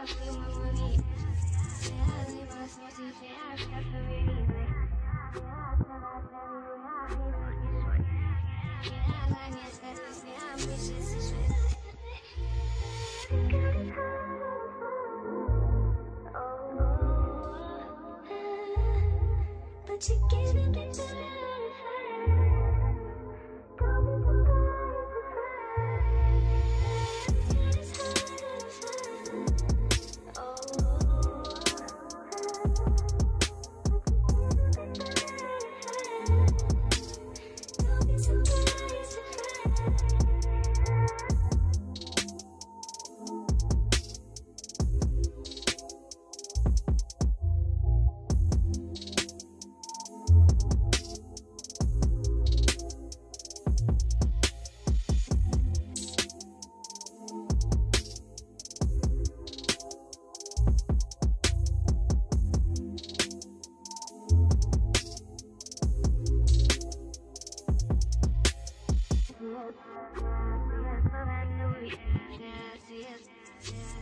But you gave me Yes, yes, yes.